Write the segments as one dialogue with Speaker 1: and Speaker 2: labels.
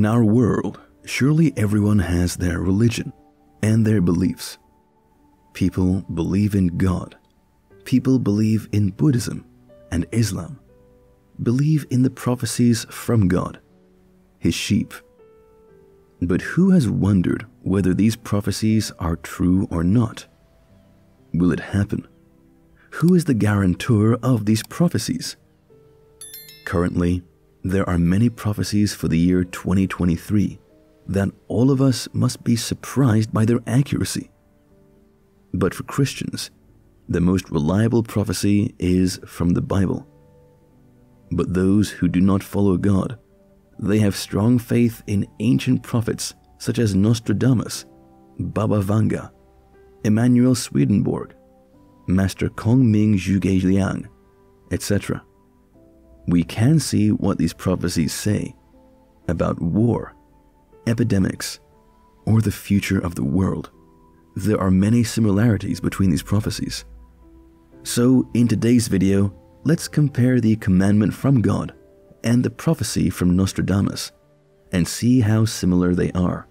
Speaker 1: In our world, surely everyone has their religion and their beliefs. People believe in God. People believe in Buddhism and Islam. Believe in the prophecies from God, His sheep. But who has wondered whether these prophecies are true or not? Will it happen? Who is the guarantor of these prophecies? Currently, there are many prophecies for the year 2023 that all of us must be surprised by their accuracy. But for Christians, the most reliable prophecy is from the Bible. But those who do not follow God, they have strong faith in ancient prophets such as Nostradamus, Baba Vanga, Emanuel Swedenborg, Master Kong-ming Zhuge Liang, etc. We can see what these prophecies say about war, epidemics, or the future of the world. There are many similarities between these prophecies. So, in today's video, let's compare the commandment from God and the prophecy from Nostradamus and see how similar they are.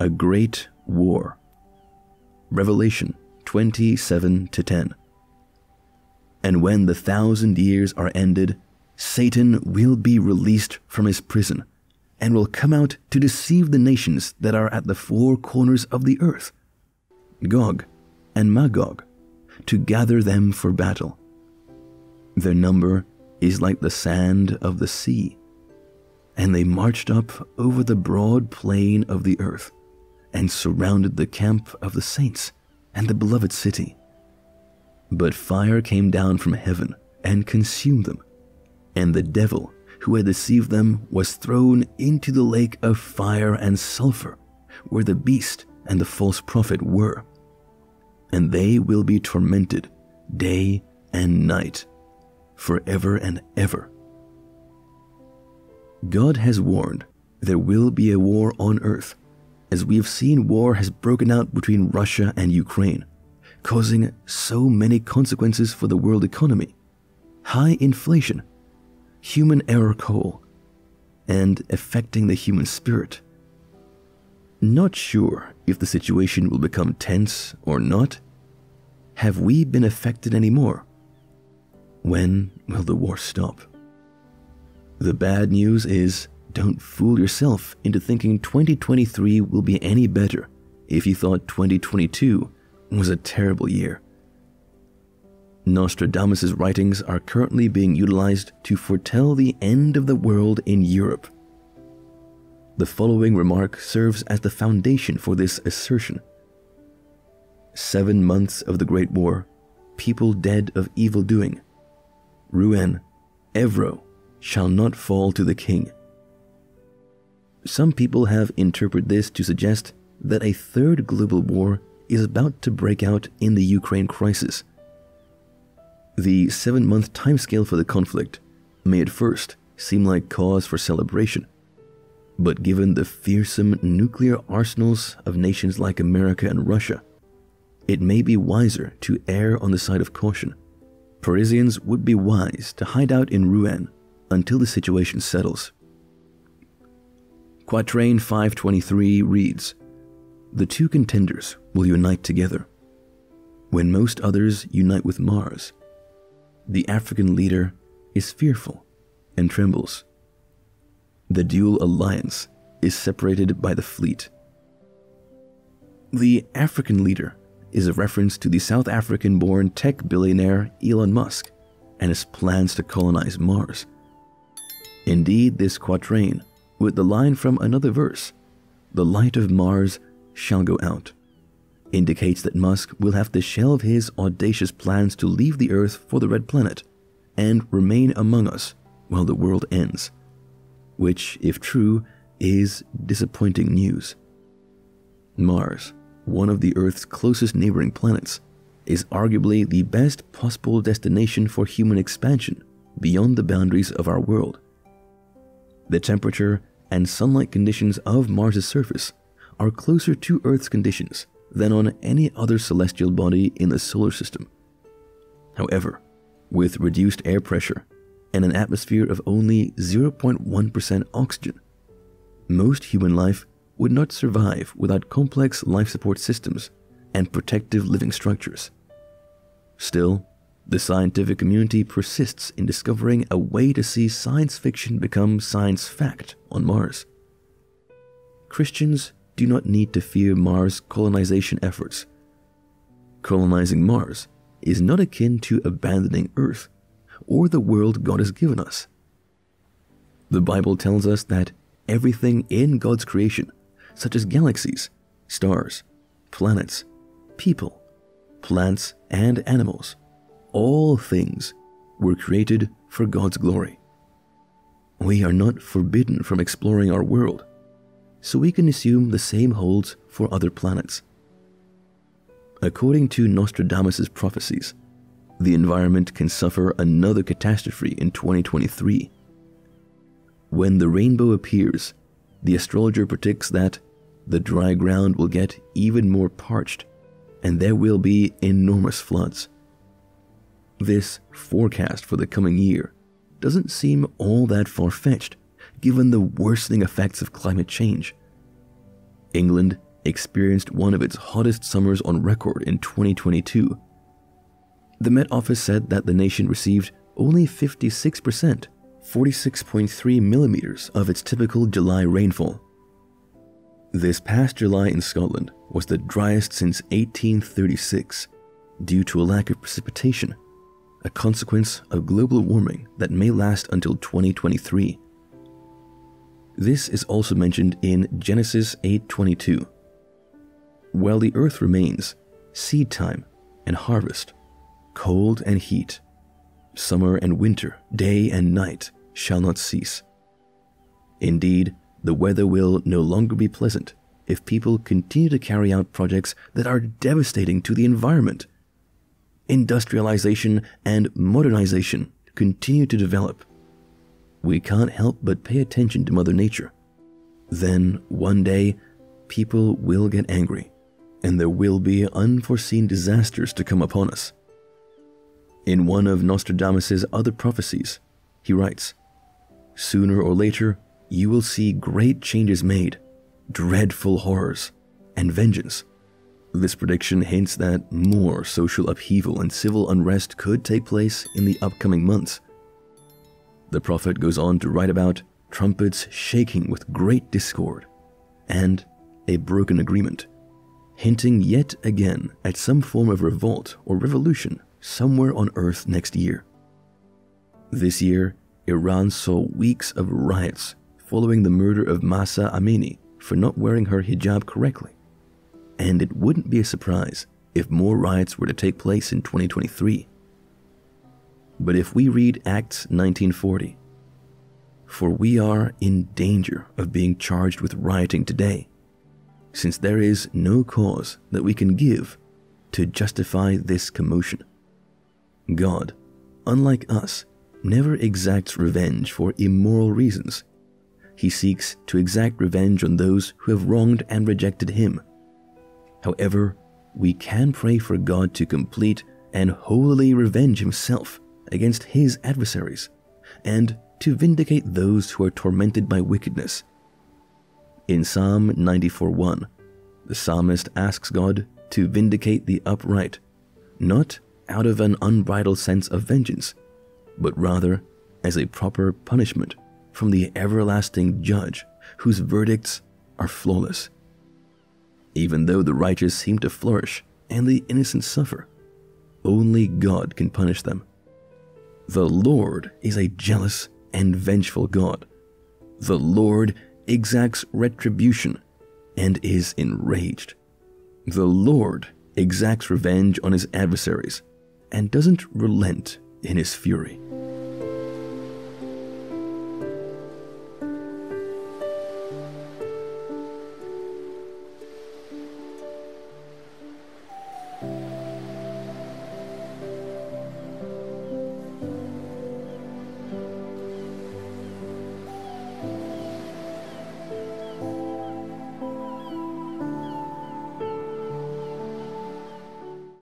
Speaker 1: A Great War. Revelation 27 to 10. And when the thousand years are ended, Satan will be released from his prison and will come out to deceive the nations that are at the four corners of the earth, Gog and Magog, to gather them for battle. Their number is like the sand of the sea. And they marched up over the broad plain of the earth and surrounded the camp of the saints and the beloved city. But fire came down from heaven and consumed them, and the devil who had deceived them was thrown into the lake of fire and sulfur, where the beast and the false prophet were. And they will be tormented day and night, forever and ever. God has warned there will be a war on earth, as we have seen war has broken out between Russia and Ukraine, causing so many consequences for the world economy high inflation, human error coal, and affecting the human spirit. Not sure if the situation will become tense or not. Have we been affected anymore? When will the war stop? The bad news is don't fool yourself into thinking 2023 will be any better if you thought 2022 was a terrible year. Nostradamus' writings are currently being utilized to foretell the end of the world in Europe. The following remark serves as the foundation for this assertion. Seven months of the Great War, people dead of evil doing. Rouen, Evreux, shall not fall to the king. Some people have interpreted this to suggest that a third global war is about to break out in the Ukraine crisis the seven month timescale for the conflict may at first seem like cause for celebration. But given the fearsome nuclear arsenals of nations like America and Russia, it may be wiser to err on the side of caution. Parisians would be wise to hide out in Rouen until the situation settles. Quatrain 523 reads The two contenders will unite together. When most others unite with Mars, the African leader is fearful and trembles. The dual alliance is separated by the fleet. The African leader is a reference to the South African born tech billionaire Elon Musk and his plans to colonize Mars. Indeed, this quatrain, with the line from another verse, the light of Mars shall go out, indicates that Musk will have to shelve his audacious plans to leave the Earth for the Red Planet and remain among us while the world ends, which, if true, is disappointing news. Mars, one of the Earth's closest neighboring planets, is arguably the best possible destination for human expansion beyond the boundaries of our world. The temperature and sunlight conditions of Mars' surface are closer to Earth's conditions than on any other celestial body in the solar system. However, with reduced air pressure and an atmosphere of only 0.1% oxygen most human life would not survive without complex life support systems and protective living structures. Still, the scientific community persists in discovering a way to see science fiction become science fact on Mars. Christians do not need to fear Mars colonization efforts. Colonizing Mars is not akin to abandoning Earth or the world God has given us. The Bible tells us that everything in God's creation, such as galaxies, stars, planets, people, plants, and animals, all things were created for God's glory. We are not forbidden from exploring our world, so we can assume the same holds for other planets. According to Nostradamus' prophecies, the environment can suffer another catastrophe in 2023. When the rainbow appears, the astrologer predicts that the dry ground will get even more parched and there will be enormous floods. This forecast for the coming year doesn't seem all that far fetched given the worsening effects of climate change. England experienced one of its hottest summers on record in 2022. The Met Office said that the nation received only 56%, 46.3 millimeters of its typical July rainfall. This past July in Scotland was the driest since 1836 due to a lack of precipitation, a consequence of global warming that may last until 2023. This is also mentioned in Genesis 8:22. While the earth remains, seed time and harvest, cold and heat, summer and winter, day and night shall not cease. Indeed, the weather will no longer be pleasant if people continue to carry out projects that are devastating to the environment. Industrialization and modernization continue to develop. We can't help but pay attention to Mother Nature. Then, one day, people will get angry, and there will be unforeseen disasters to come upon us. In one of Nostradamus' other prophecies, he writes Sooner or later, you will see great changes made dreadful horrors, and vengeance. This prediction hints that more social upheaval and civil unrest could take place in the upcoming months. The prophet goes on to write about trumpets shaking with great discord and a broken agreement, hinting yet again at some form of revolt or revolution somewhere on earth next year. This year, Iran saw weeks of riots following the murder of Mahsa Amini, for not wearing her hijab correctly. And it wouldn't be a surprise if more riots were to take place in 2023. But if we read Acts 1940, for we are in danger of being charged with rioting today, since there is no cause that we can give to justify this commotion. God, unlike us, never exacts revenge for immoral reasons he seeks to exact revenge on those who have wronged and rejected him. However, we can pray for God to complete and wholly revenge himself against his adversaries, and to vindicate those who are tormented by wickedness. In Psalm 94:1, the psalmist asks God to vindicate the upright, not out of an unbridled sense of vengeance, but rather as a proper punishment from the everlasting judge whose verdicts are flawless. Even though the righteous seem to flourish and the innocent suffer, only God can punish them. The Lord is a jealous and vengeful God. The Lord exacts retribution and is enraged. The Lord exacts revenge on his adversaries and doesn't relent in his fury.